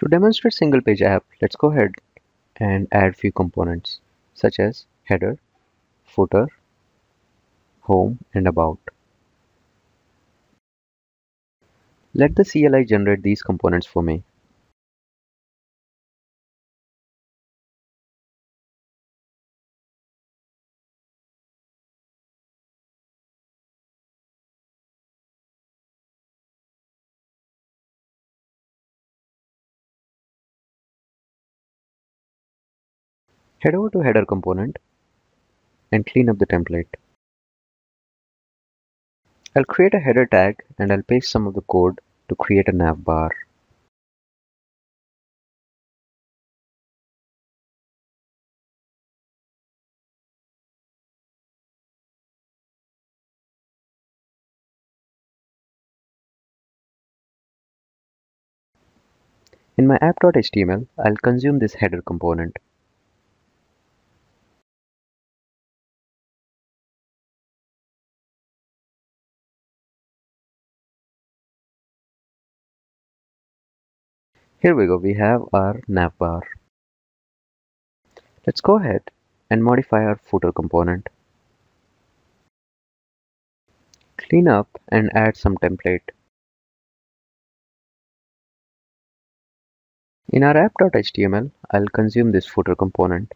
To demonstrate single page app, let's go ahead and add few components such as header, footer, home and about. Let the CLI generate these components for me. Head over to header component and clean up the template. I'll create a header tag and I'll paste some of the code to create a nav bar. In my app.html, I'll consume this header component. Here we go, we have our navbar. Let's go ahead and modify our footer component. Clean up and add some template. In our app.html, I'll consume this footer component.